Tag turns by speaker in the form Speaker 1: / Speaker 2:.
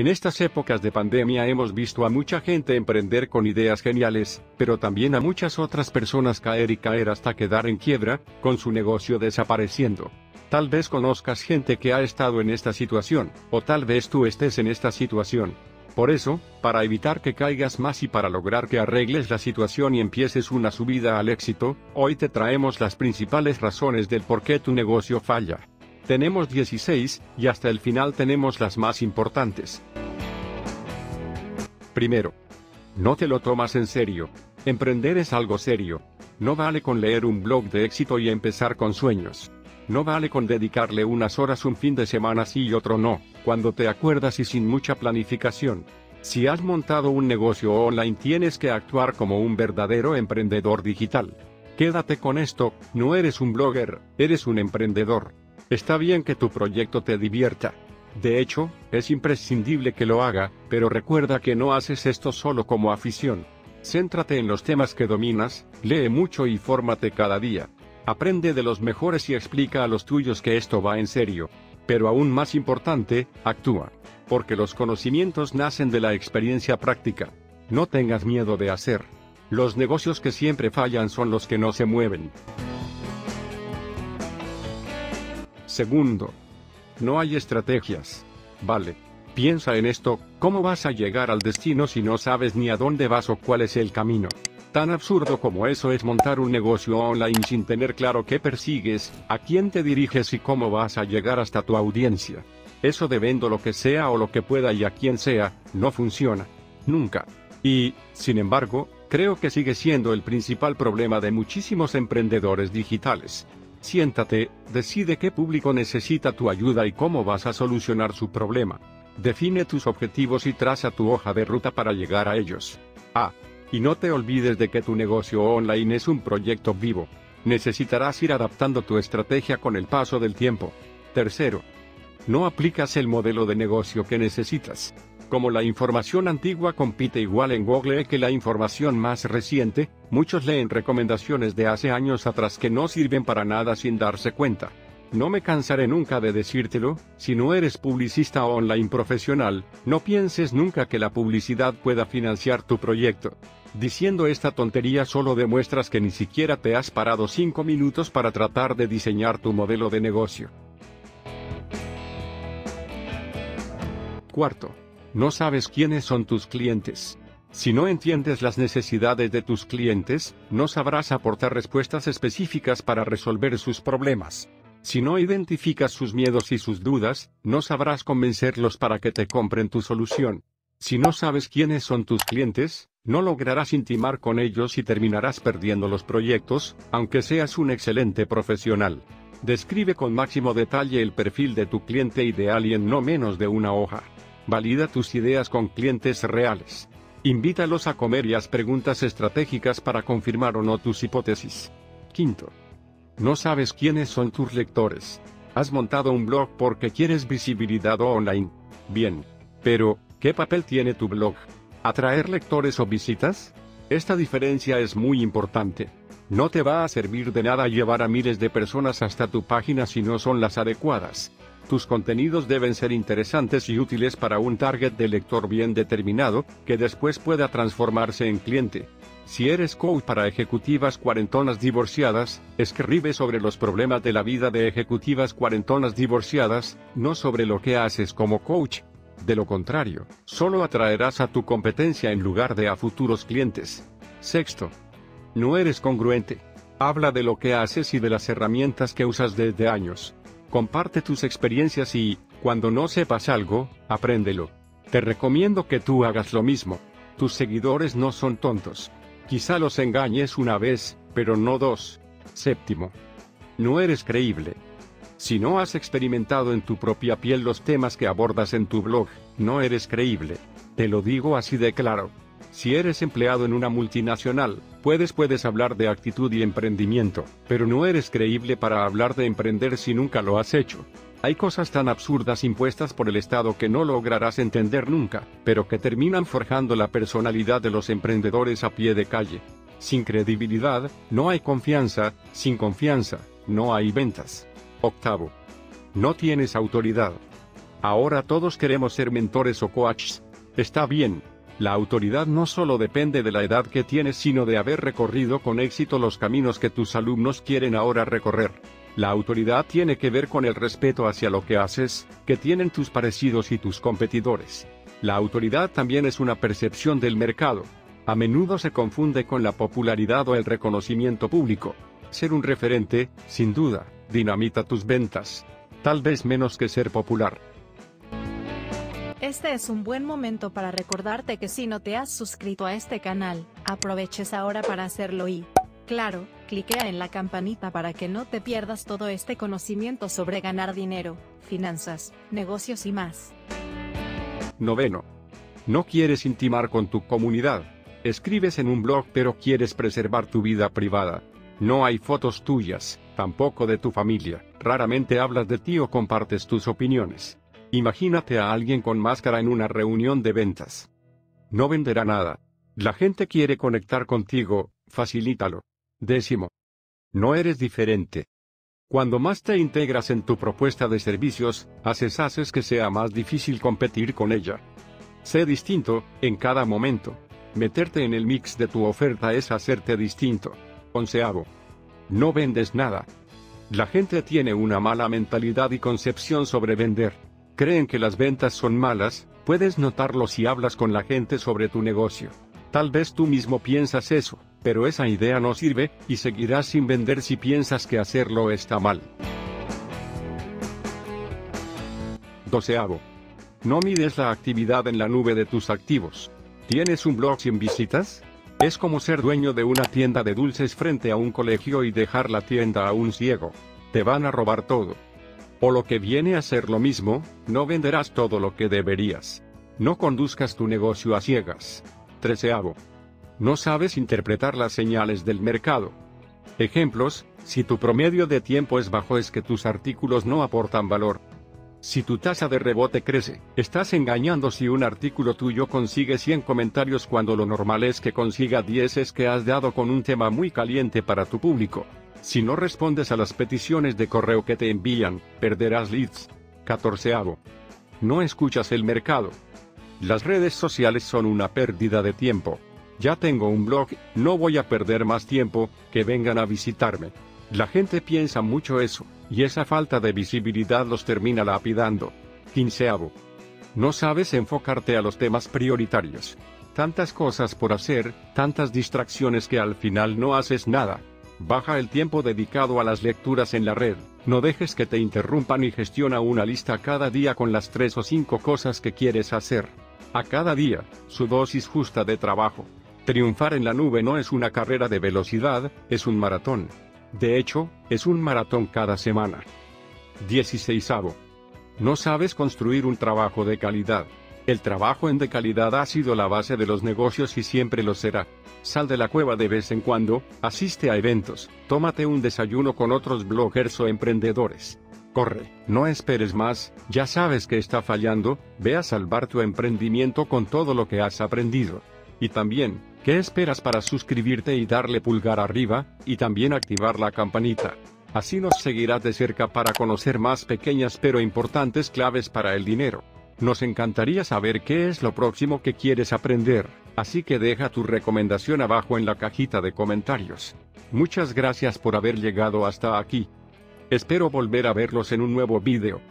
Speaker 1: En estas épocas de pandemia hemos visto a mucha gente emprender con ideas geniales, pero también a muchas otras personas caer y caer hasta quedar en quiebra, con su negocio desapareciendo. Tal vez conozcas gente que ha estado en esta situación, o tal vez tú estés en esta situación. Por eso, para evitar que caigas más y para lograr que arregles la situación y empieces una subida al éxito, hoy te traemos las principales razones del por qué tu negocio falla. Tenemos 16, y hasta el final tenemos las más importantes. Primero, no te lo tomas en serio. Emprender es algo serio. No vale con leer un blog de éxito y empezar con sueños. No vale con dedicarle unas horas un fin de semana sí y otro no, cuando te acuerdas y sin mucha planificación. Si has montado un negocio online tienes que actuar como un verdadero emprendedor digital. Quédate con esto, no eres un blogger, eres un emprendedor. Está bien que tu proyecto te divierta. De hecho, es imprescindible que lo haga, pero recuerda que no haces esto solo como afición. Céntrate en los temas que dominas, lee mucho y fórmate cada día. Aprende de los mejores y explica a los tuyos que esto va en serio. Pero aún más importante, actúa. Porque los conocimientos nacen de la experiencia práctica. No tengas miedo de hacer. Los negocios que siempre fallan son los que no se mueven. Segundo. No hay estrategias. Vale. Piensa en esto, ¿cómo vas a llegar al destino si no sabes ni a dónde vas o cuál es el camino? Tan absurdo como eso es montar un negocio online sin tener claro qué persigues, a quién te diriges y cómo vas a llegar hasta tu audiencia. Eso de vendo lo que sea o lo que pueda y a quien sea, no funciona. Nunca. Y, sin embargo, creo que sigue siendo el principal problema de muchísimos emprendedores digitales. Siéntate, decide qué público necesita tu ayuda y cómo vas a solucionar su problema. Define tus objetivos y traza tu hoja de ruta para llegar a ellos. A. Y no te olvides de que tu negocio online es un proyecto vivo. Necesitarás ir adaptando tu estrategia con el paso del tiempo. Tercero, no aplicas el modelo de negocio que necesitas. Como la información antigua compite igual en Google que la información más reciente, muchos leen recomendaciones de hace años atrás que no sirven para nada sin darse cuenta. No me cansaré nunca de decírtelo, si no eres publicista online profesional, no pienses nunca que la publicidad pueda financiar tu proyecto. Diciendo esta tontería solo demuestras que ni siquiera te has parado 5 minutos para tratar de diseñar tu modelo de negocio. Cuarto. No sabes quiénes son tus clientes. Si no entiendes las necesidades de tus clientes, no sabrás aportar respuestas específicas para resolver sus problemas. Si no identificas sus miedos y sus dudas, no sabrás convencerlos para que te compren tu solución. Si no sabes quiénes son tus clientes, no lograrás intimar con ellos y terminarás perdiendo los proyectos, aunque seas un excelente profesional. Describe con máximo detalle el perfil de tu cliente ideal y en no menos de una hoja. Valida tus ideas con clientes reales. Invítalos a comer y haz preguntas estratégicas para confirmar o no tus hipótesis. Quinto. No sabes quiénes son tus lectores. Has montado un blog porque quieres visibilidad online. Bien. Pero, ¿qué papel tiene tu blog? ¿Atraer lectores o visitas? Esta diferencia es muy importante. No te va a servir de nada llevar a miles de personas hasta tu página si no son las adecuadas. Tus contenidos deben ser interesantes y útiles para un target de lector bien determinado, que después pueda transformarse en cliente. Si eres coach para ejecutivas cuarentonas divorciadas, escribe sobre los problemas de la vida de ejecutivas cuarentonas divorciadas, no sobre lo que haces como coach. De lo contrario, solo atraerás a tu competencia en lugar de a futuros clientes. Sexto. No eres congruente. Habla de lo que haces y de las herramientas que usas desde años. Comparte tus experiencias y, cuando no sepas algo, apréndelo. Te recomiendo que tú hagas lo mismo. Tus seguidores no son tontos. Quizá los engañes una vez, pero no dos. Séptimo. No eres creíble. Si no has experimentado en tu propia piel los temas que abordas en tu blog, no eres creíble. Te lo digo así de claro. Si eres empleado en una multinacional, puedes puedes hablar de actitud y emprendimiento, pero no eres creíble para hablar de emprender si nunca lo has hecho. Hay cosas tan absurdas impuestas por el Estado que no lograrás entender nunca, pero que terminan forjando la personalidad de los emprendedores a pie de calle. Sin credibilidad, no hay confianza, sin confianza, no hay ventas. Octavo. No tienes autoridad. Ahora todos queremos ser mentores o coaches. Está bien. La autoridad no solo depende de la edad que tienes, sino de haber recorrido con éxito los caminos que tus alumnos quieren ahora recorrer. La autoridad tiene que ver con el respeto hacia lo que haces, que tienen tus parecidos y tus competidores. La autoridad también es una percepción del mercado. A menudo se confunde con la popularidad o el reconocimiento público. Ser un referente, sin duda, dinamita tus ventas. Tal vez menos que ser popular.
Speaker 2: Este es un buen momento para recordarte que si no te has suscrito a este canal, aproveches ahora para hacerlo y, claro, cliquea en la campanita para que no te pierdas todo este conocimiento sobre ganar dinero, finanzas, negocios y más.
Speaker 1: Noveno. No quieres intimar con tu comunidad. Escribes en un blog pero quieres preservar tu vida privada. No hay fotos tuyas, tampoco de tu familia. Raramente hablas de ti o compartes tus opiniones. Imagínate a alguien con máscara en una reunión de ventas. No venderá nada. La gente quiere conectar contigo, facilítalo. Décimo. No eres diferente. Cuando más te integras en tu propuesta de servicios, haces haces que sea más difícil competir con ella. Sé distinto, en cada momento. Meterte en el mix de tu oferta es hacerte distinto. Onceavo. No vendes nada. La gente tiene una mala mentalidad y concepción sobre vender creen que las ventas son malas, puedes notarlo si hablas con la gente sobre tu negocio. Tal vez tú mismo piensas eso, pero esa idea no sirve, y seguirás sin vender si piensas que hacerlo está mal. Doceavo. No mides la actividad en la nube de tus activos. ¿Tienes un blog sin visitas? Es como ser dueño de una tienda de dulces frente a un colegio y dejar la tienda a un ciego. Te van a robar todo. O lo que viene a ser lo mismo, no venderás todo lo que deberías. No conduzcas tu negocio a ciegas. Treceavo. No sabes interpretar las señales del mercado. Ejemplos, si tu promedio de tiempo es bajo es que tus artículos no aportan valor. Si tu tasa de rebote crece, estás engañando si un artículo tuyo consigue 100 comentarios cuando lo normal es que consiga 10 es que has dado con un tema muy caliente para tu público. Si no respondes a las peticiones de correo que te envían, perderás leads. 14. No escuchas el mercado. Las redes sociales son una pérdida de tiempo. Ya tengo un blog, no voy a perder más tiempo, que vengan a visitarme. La gente piensa mucho eso, y esa falta de visibilidad los termina lapidando. 15. No sabes enfocarte a los temas prioritarios. Tantas cosas por hacer, tantas distracciones que al final no haces nada. Baja el tiempo dedicado a las lecturas en la red, no dejes que te interrumpan y gestiona una lista cada día con las tres o cinco cosas que quieres hacer. A cada día, su dosis justa de trabajo. Triunfar en la nube no es una carrera de velocidad, es un maratón. De hecho, es un maratón cada semana. 16. No sabes construir un trabajo de calidad. El trabajo en de calidad ha sido la base de los negocios y siempre lo será. Sal de la cueva de vez en cuando, asiste a eventos, tómate un desayuno con otros bloggers o emprendedores. Corre, no esperes más, ya sabes que está fallando, ve a salvar tu emprendimiento con todo lo que has aprendido. Y también, ¿qué esperas para suscribirte y darle pulgar arriba, y también activar la campanita? Así nos seguirás de cerca para conocer más pequeñas pero importantes claves para el dinero. Nos encantaría saber qué es lo próximo que quieres aprender, así que deja tu recomendación abajo en la cajita de comentarios. Muchas gracias por haber llegado hasta aquí. Espero volver a verlos en un nuevo vídeo.